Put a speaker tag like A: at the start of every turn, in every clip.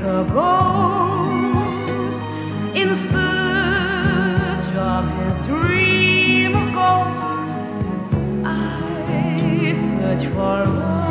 A: A ghost in search of his dream of gold. I search for love.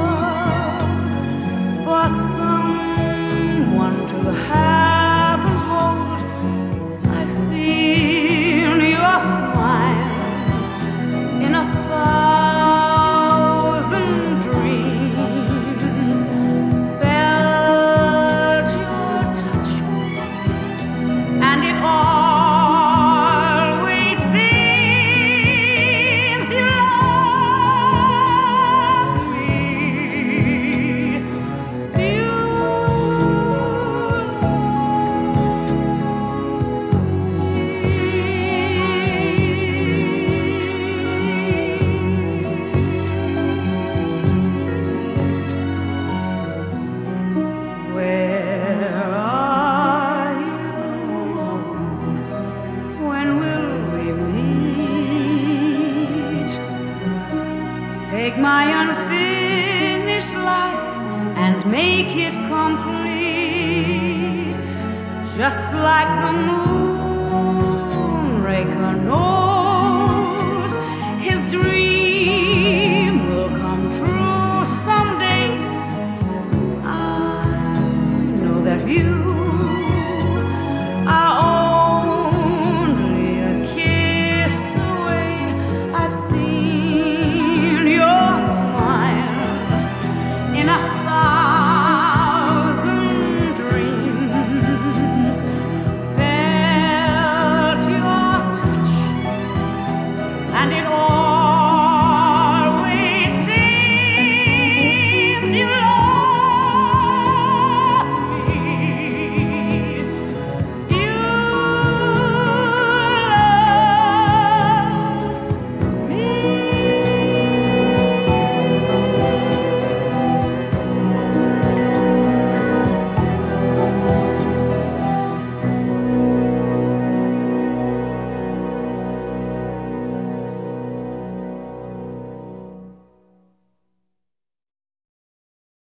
A: my unfinished life and make it complete. Just like the moon, break a noise. it all.